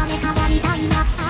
まで変わりたいな